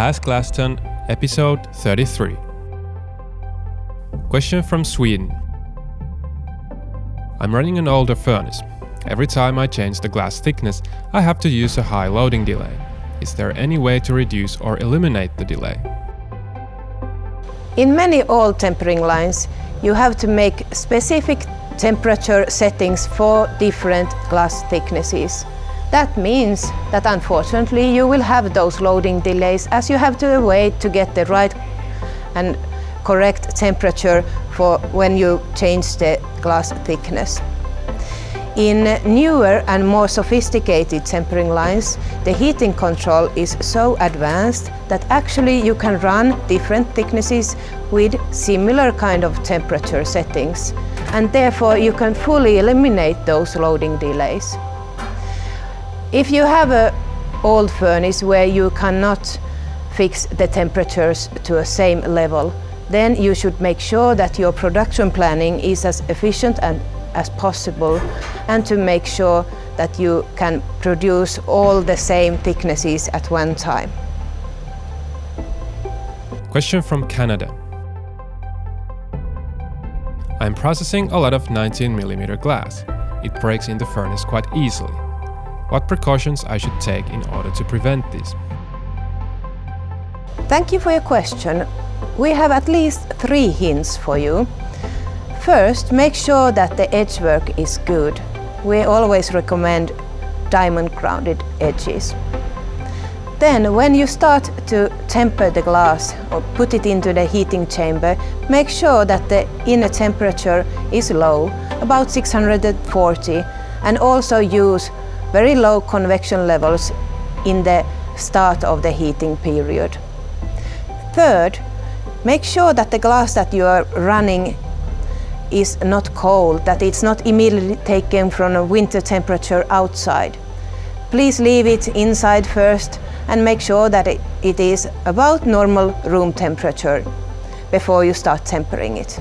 Ask Glaston, episode 33. Question from Sweden. I'm running an older furnace. Every time I change the glass thickness, I have to use a high loading delay. Is there any way to reduce or eliminate the delay? In many oil tempering lines, you have to make specific temperature settings for different glass thicknesses. That means that unfortunately you will have those loading delays as you have to wait to get the right and correct temperature for when you change the glass thickness. In newer and more sophisticated tempering lines, the heating control is so advanced that actually you can run different thicknesses with similar kind of temperature settings and therefore you can fully eliminate those loading delays. If you have a old furnace where you cannot fix the temperatures to a same level, then you should make sure that your production planning is as efficient and as possible and to make sure that you can produce all the same thicknesses at one time. Question from Canada. I'm processing a lot of 19mm glass. It breaks in the furnace quite easily. What precautions I should take in order to prevent this? Thank you for your question. We have at least three hints for you. First, make sure that the edge work is good. We always recommend diamond grounded edges. Then, when you start to temper the glass or put it into the heating chamber, make sure that the inner temperature is low, about 640, and also use very low convection levels in the start of the heating period. Third, make sure that the glass that you are running is not cold, that it's not immediately taken from a winter temperature outside. Please leave it inside first and make sure that it, it is about normal room temperature before you start tempering it.